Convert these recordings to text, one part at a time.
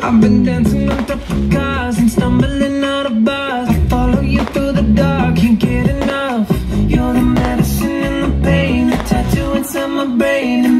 I've been dancing on top of cars and stumbling out of bars. I follow you through the dark, can't get enough. You're the medicine and the pain, the tattoo inside my brain,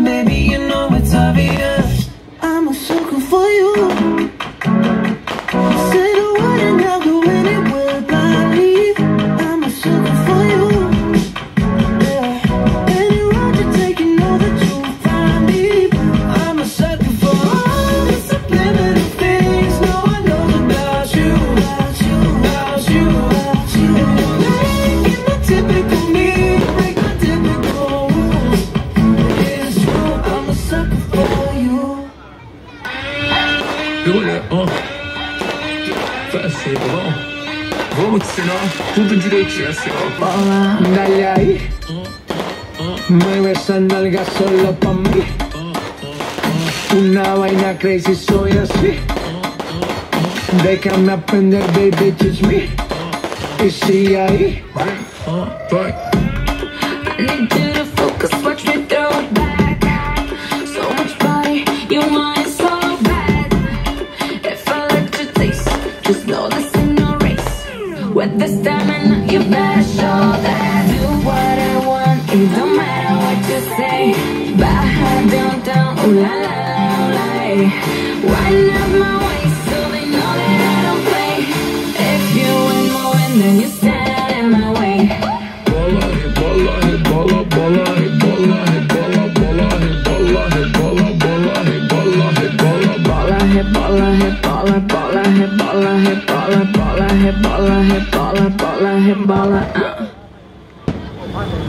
dura, ó. Tá assim, tá bom, vamos ensinar tudo direitinho é assim, ó. Bola, dale aí. Mueve essa nalga solo pra mim. Una vaina crazy, soy así. Déjame aprender, baby, teach me. E se aí? Vai, vai. Just know this ain't no race. With the stamina, you better show that. Do what I want, it don't matter what you say. Baja down, down, ooh la la la, ooh la. eh. Wind up my waist so they know that I don't play. If you ain't moving, then you stand in my way. Bola rebola, bola rebola, bola rebola, rebola, rebola, rebola, rebola, rebola, rebola, Bola, he bola, he bola, he bola, he bola, he bola, he bola hep bola bola hep bola hep bola bola hep bola uh. Ah.